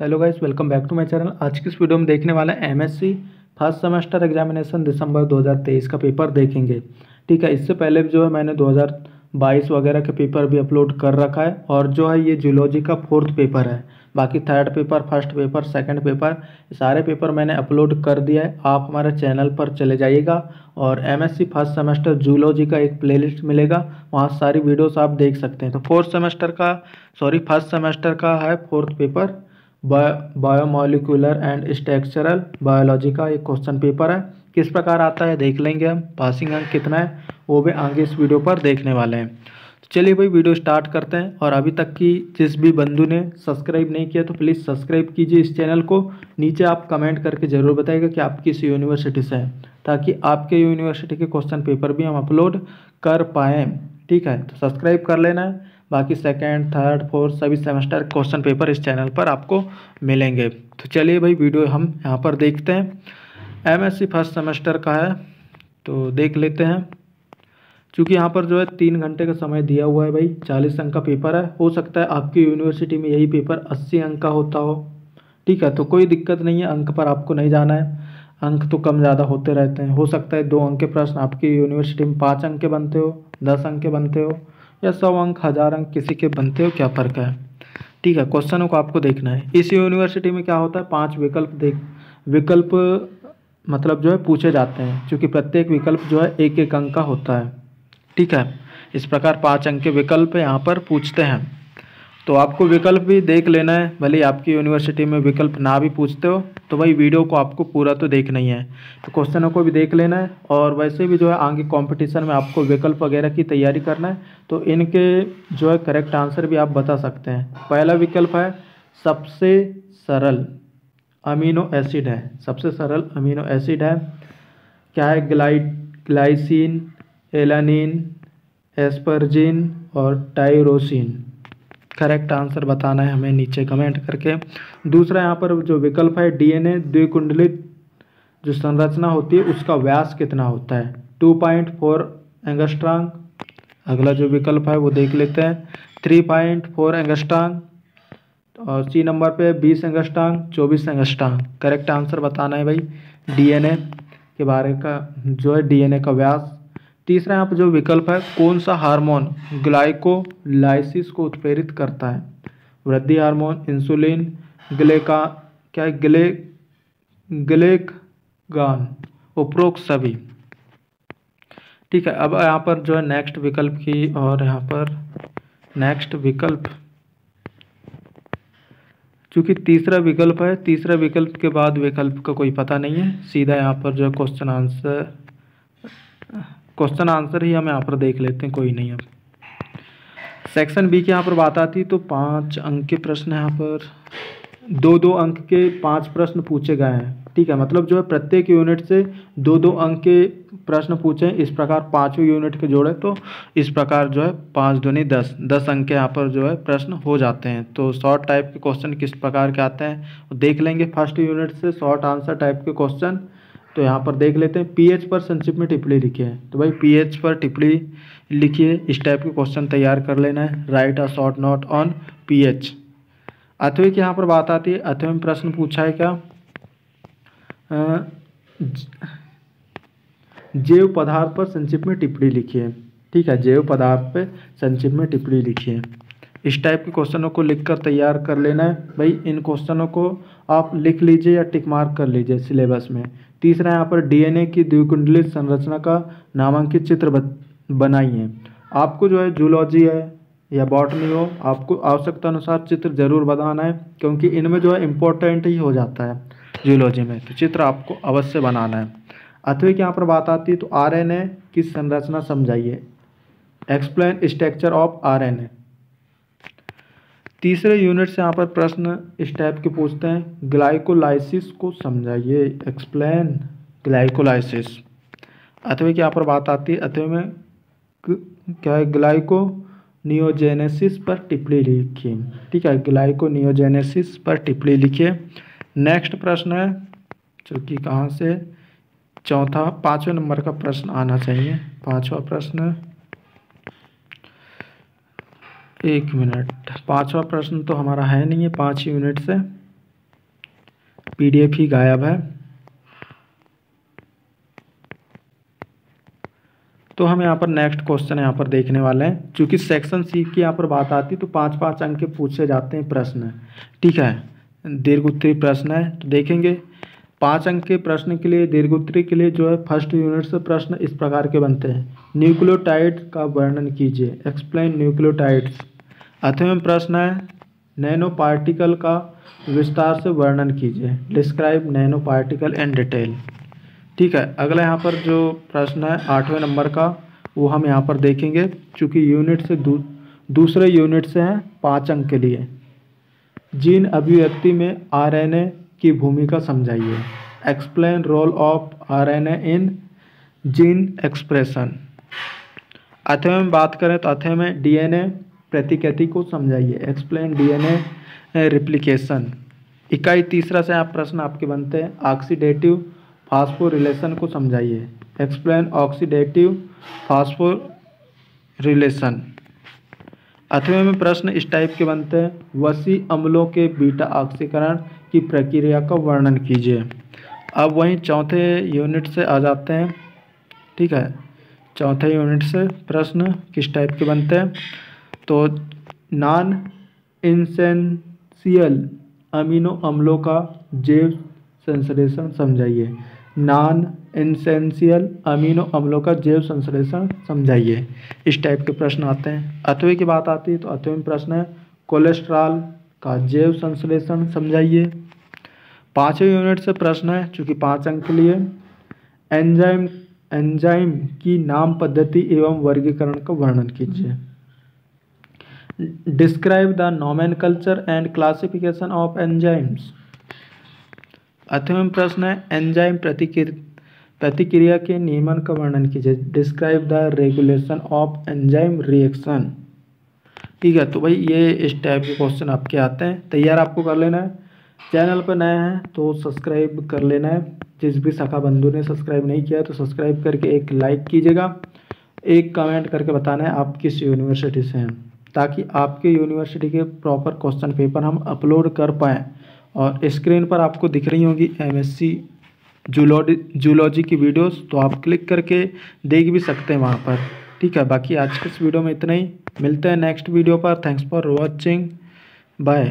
Hello guys welcome back to my channel आज की इस वीडियो में देखने वाले हैं MSc first semester examination December 2023 का पेपर देखेंगे। ठीक है, इससे पहले जो है मैंने 2022 वगैरह के पेपर भी अपलोड कर रखा है और जो है ये जूलॉजी का फोर्थ पेपर है। बाकी third paper first paper second paper सारे पेपर मैंने अपलोड कर दिया है। आप हमारे चैनल पर चले जाइएगा और एमएससी फ़र्स्ट सेमेस्टर जूलॉजी का एक प्लेलिस्ट मिलेगा। वहाँ सारी वीडियोस आप देख सकते हैं। तो फोर्थ सेमेस्टर का सॉरी फ़र्स्ट सेमेस्टर का है fourth paper biomolecular and structural biology का एक क्वेश्चन पेपर है। किस प्रकार आता है देख लेंगे हम। पासिंग अंक कितना है, वो भी आगे इस वीडियो पर देखने वाले हैं। तो चलिए भाई वीडियो स्टार्ट करते हैं और अभी तक की जिस भी बंधु ने सब्सक्राइब नहीं किया तो प्लीज़ सब्सक्राइब कीजिए इस चैनल को। नीचे आप कमेंट करके ज़रूर बताइएगा कि आप किस यूनिवर्सिटी से हैं, ताकि आपके यूनिवर्सिटी के क्वेश्चन पेपर भी हम अपलोड कर पाएँ। ठीक है तो सब्सक्राइब कर लेना है। बाकी सेकेंड थर्ड फोर्थ सभी सेमेस्टर क्वेश्चन पेपर इस चैनल पर आपको मिलेंगे। तो चलिए भाई वीडियो हम यहाँ पर देखते हैं। एमएससी फ़र्स्ट सेमेस्टर का है तो देख लेते हैं। क्योंकि यहाँ पर जो है तीन घंटे का समय दिया हुआ है भाई, चालीस अंक का पेपर है। हो सकता है आपकी यूनिवर्सिटी में यही पेपर अस्सी अंक का होता हो। ठीक है तो कोई दिक्कत नहीं है, अंक पर आपको नहीं जाना है। अंक तो कम ज़्यादा होते रहते हैं। हो सकता है दो अंक के प्रश्न आपकी यूनिवर्सिटी में पाँच अंक के बनते हो, दस अंक के बनते हो। या सौ अंक, हज़ार अंक, किसी के बनते हो क्या फ़र्क है? ठीक है, क्वेश्चनों को आपको देखना है। इस यूनिवर्सिटी में क्या होता है? पाँच विकल्प देख, विकल्प मतलब जो है, पूछे जाते हैं, क्योंकि प्रत्येक विकल्प जो है एक एक अंक का होता है। ठीक है, इस प्रकार पाँच अंक के विकल्प यहाँ पर पूछते हैं। तो आपको विकल्प भी देख लेना है, भले आपकी यूनिवर्सिटी में विकल्प ना भी पूछते हो। तो भाई वीडियो को आपको पूरा तो देखना ही है। तो क्वेश्चनों को भी देख लेना है और वैसे भी जो है आगे कंपटीशन में आपको विकल्प वगैरह की तैयारी करना है तो इनके जो है करेक्ट आंसर भी आप बता सकते हैं। पहला विकल्प है, सबसे सरल अमीनो एसिड है। सबसे सरल अमीनो एसिड है। क्या है? ग्लाइड ग्लाइसिन एलानिन एस्परजिन और टाइरोसिन करेक्ट आंसर बताना है हमें नीचे कमेंट करके। दूसरा यहाँ पर जो विकल्प है डीएनए द्विकुंडलित जो संरचना होती है, उसका व्यास कितना होता है? Two point four angstrom. अगला जो विकल्प है, वो देख लेते हैं। थ्री पॉइंट फोर एंगस्ट्रांग और सी नंबर पे बीस एंगस्ट्रांग, चौबीस एंगस्ट्रांग। करेक्ट आंसर बताना है भाई डीएनए के बारे का जो है डीएनए का व्यास। तीसरा यहाँ पर जो विकल्प है, कौन सा हार्मोन ग्लाइकोलाइसिस को उत्प्रेरित करता है? वृद्धि हार्मोन, इंसुलिन, ग्लेका, क्या है? ग्ले, ग्लेकगान, उपरोक्त सभी। ठीक है, अब यहाँ पर जो है नेक्स्ट विकल्प की और यहाँ पर नेक्स्ट विकल्प। चूँकि तीसरा विकल्प है, तीसरा विकल्प के बाद विकल्प का कोई पता नहीं है, सीधा यहाँ पर जो क्वेश्चन आंसर क्वेश्चन आंसर ही हम यहाँ पर देख लेते हैं, कोई नहीं अब। सेक्शन बी की यहाँ पर बात आती तो पाँच अंक के प्रश्न यहाँ पर दो दो अंक के पाँच प्रश्न पूछे गए हैं। ठीक है मतलब जो है प्रत्येक यूनिट से दो दो अंक के प्रश्न पूछे हैं, इस प्रकार पाँचों यूनिट के जोड़े तो इस प्रकार जो है पाँच दूनी दस दस अंक के यहाँ पर जो है प्रश्न हो जाते हैं। तो शॉर्ट टाइप के क्वेश्चन किस प्रकार के आते हैं, देख लेंगे फ़र्स्ट यूनिट से शॉर्ट आंसर टाइप के क्वेश्चन तो यहाँ पर देख लेते हैं पीएच पर संक्षिप्त में टिप्पणी लिखी है। तो भाई पीएच पर टिप्पणी लिखिए इस टाइप के क्वेश्चन तैयार कर लेना है write a short note on pH अथवे की यहाँ पर बात आती है अथवे में प्रश्न पूछा है क्या? जैव पदार्थ पर संक्षिप्त में टिप्पणी लिखिए ठीक है, जैव पदार्थ पर संक्षिप्त में टिप्पणी लिखिए इस टाइप के क्वेश्चनों को लिखकर तैयार कर लेना है। भाई, इन क्वेश्चनों को आप लिख लीजिए या टिक मार्क कर लीजिए सिलेबस में। तीसरा यहाँ पर डीएनए की द्विकुंडलित संरचना का नामांकित चित्र बनाइए आपको जो है जूलॉजी है या बॉटनी हो, आपको आवश्यकता अनुसार चित्र ज़रूर बनाना है, क्योंकि इनमें जो है इम्पोर्टेंट ही हो जाता है जूलॉजी में तो चित्र आपको अवश्य बनाना है। अथवा यहाँ पर बात आती है तो आरएनए की संरचना समझाइए। एक्सप्लेन स्ट्रक्चर ऑफ़ आरएनए तीसरे यूनिट से यहाँ पर प्रश्न इस टाइप के पूछते हैं। ग्लाइकोलाइसिस को समझाइए। एक्सप्लेन ग्लाइकोलाइसिस अथवा की यहाँ पर बात आती है? अथवा में क्या है? ग्लाइको नियोजेनेसिस पर टिप्पणी लिखिए। ठीक है? ग्लाइको नियोजेनेसिस पर टिप्पणी लिखिए। नेक्स्ट प्रश्न है, जो कि कहाँ से? चौथा, पाँचवें नंबर का प्रश्न आना चाहिए। पाँचवा प्रश्न एक मिनट। पांचवा प्रश्न तो हमारा है नहीं है पाँच यूनिट से। पीडीएफ ही गायब है। तो हम यहाँ पर नेक्स्ट क्वेश्चन यहाँ पर देखने वाले हैं। क्योंकि सेक्शन सी की यहाँ पर बात आती है तो पाँच पाँच अंक के पूछे जाते हैं प्रश्न। ठीक है दीर्घ उत्तरी प्रश्न है तो देखेंगे। पाँच अंक के प्रश्न के लिए दीर्घ उत्तरी के लिए जो है फ़र्स्ट यूनिट से प्रश्न इस प्रकार के बनते हैं। न्यूक्लियोटाइड का वर्णन कीजिए। एक्सप्लेन न्यूक्लियोटाइड्स अथवें प्रश्न है नैनो पार्टिकल का विस्तार से वर्णन कीजिए। Describe nano particle in detail. ठीक है अगला यहाँ पर जो प्रश्न है आठवें नंबर का वो हम यहाँ पर देखेंगे चूँकि यूनिट से दू, दूसरे यूनिट से हैं पाँच अंक के लिए। जीन अभिव्यक्ति में आरएनए की भूमिका समझाइए। Explain role of RNA in gene expression अथवे में बात करें तो अथवे में डीएनए प्रतिकृति को समझाइए। एक्सप्लेन डीएनए रिप्लिकेशन इकाई तीसरा से आप प्रश्न आपके बनते हैं। ऑक्सीडेटिव फास्फोरिलेशन को समझाइए। एक्सप्लेन ऑक्सीडेटिव फास्फोरिलेशन अथवे में प्रश्न इस टाइप के बनते हैं। वसी अम्लों के बीटा ऑक्सीकरण की प्रक्रिया का वर्णन कीजिए। अब वहीं चौथे यूनिट से आ जाते हैं। ठीक है? चौथे यूनिट से प्रश्न किस टाइप के बनते हैं? तो नॉन इंसेंशियल अमीनो अम्लों का जैव संश्लेषण समझाइए। नॉन इंसेंशियल अमीनो अम्लों का जैव संश्लेषण समझाइए। इस टाइप के प्रश्न आते हैं। अथवे की बात आती है तो अथवे में प्रश्न है, कोलेस्ट्रॉल का जैव संश्लेषण समझाइए। पाँचवें यूनिट से प्रश्न है, चूँकि पाँच अंक के लिए, एंजाइम एंजाइम की नाम पद्धति एवं वर्गीकरण का वर्णन कीजिए। Describe the nomenclature and classification of enzymes Atham प्रश्न है एंजाइम प्रतिक्रिया प्रतिक्रिया के नियमन का वर्णन कीजिए। Describe the regulation of enzyme reaction ठीक है तो भाई ये इस टाइप के क्वेश्चन आपके आते हैं। तैयार आपको कर लेना है। चैनल पर नया है तो सब्सक्राइब कर लेना है। जिस भी शाखा बंधु ने सब्सक्राइब नहीं किया तो सब्सक्राइब करके एक लाइक कीजिएगा। एक कमेंट करके बताना है, आप किस यूनिवर्सिटी से हैं। ताकि आपके यूनिवर्सिटी के प्रॉपर क्वेश्चन पेपर हम अपलोड कर पाएँ। और स्क्रीन पर आपको दिख रही होंगी M S C zoology zoology की वीडियोस तो आप क्लिक करके देख भी सकते हैं वहाँ पर। ठीक है, बाकी आज के इस वीडियो में इतना ही। मिलते हैं नेक्स्ट वीडियो पर। Thanks for watching bye